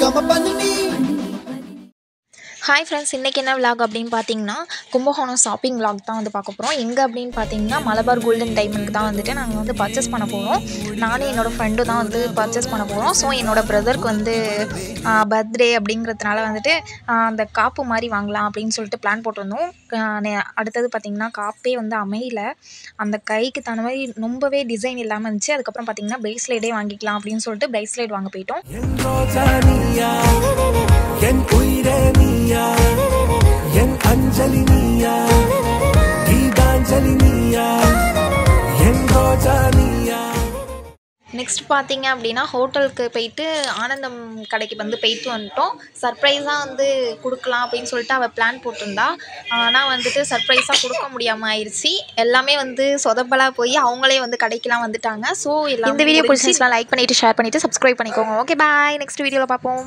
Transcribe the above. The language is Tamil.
Gama pani ni hi friends இன்றைக்கி என்ன விலாக் அப்படின்னு பார்த்தீங்கன்னா கும்பகோணம் ஷாப்பிங் விலாக் தான் வந்து பார்க்க போகிறோம் எங்கே அப்படின்னு பார்த்தீங்கன்னா மலபார் கோல்டன் டைமண்ட்க்கு தான் வந்துட்டு நாங்கள் வந்து பர்ச்சேஸ் பண்ண போகிறோம் நானும் என்னோடய ஃப்ரெண்டும் தான் வந்து பர்ச்சேஸ் பண்ண போகிறோம் ஸோ என்னோடய பிரதருக்கு வந்து பர்த்டே அப்படிங்கிறதுனால வந்துட்டு அந்த காப்பு மாதிரி வாங்கலாம் அப்படின்னு சொல்லிட்டு பிளான் போட்டிருந்தோம். அடுத்தது பார்த்திங்கன்னா காப்பே வந்து அமையல. அந்த கைக்கு தகுந்த மாதிரி ரொம்பவே டிசைன் இல்லாமல் இருந்துச்சு. அதுக்கப்புறம் பார்த்திங்கன்னா பிரேஸ்லெட்டே வாங்கிக்கலாம் அப்படின்னு சொல்லிட்டு பிரேஸ்லெட் வாங்க போயிட்டோம். அஞ்சலி நீயா? கீதாஞ்சலி நீயா? என் ரோஜா நீயா? நெக்ஸ்ட் பார்த்தீங்க அப்படின்னா ஹோட்டலுக்கு போயிட்டு ஆனந்தம் கடைக்கு வந்து போயிட்டு வந்துட்டோம். சர்ப்ரைஸாக வந்து கொடுக்கலாம் அப்படின்னு சொல்லிட்டு அவள் பிளான் போட்டிருந்தா. ஆனால் வந்துட்டு சர்ப்ரைஸாக கொடுக்க முடியாமல் ஆயிடுச்சு எல்லாமே வந்து சொதப்பலாக போய் அவங்களே வந்து கடைக்கெலாம் வந்துட்டாங்க. ஸோ இந்த வீடியோ பிடிச்சிருந்துச்சுலாம் லைக் பண்ணிவிட்டு ஷேர் பண்ணிவிட்டு சப்ஸ்கிரைப் பண்ணிக்கோங்க. ஓகே பாய் நெக்ஸ்ட் வீடியோவில் பார்ப்போம்.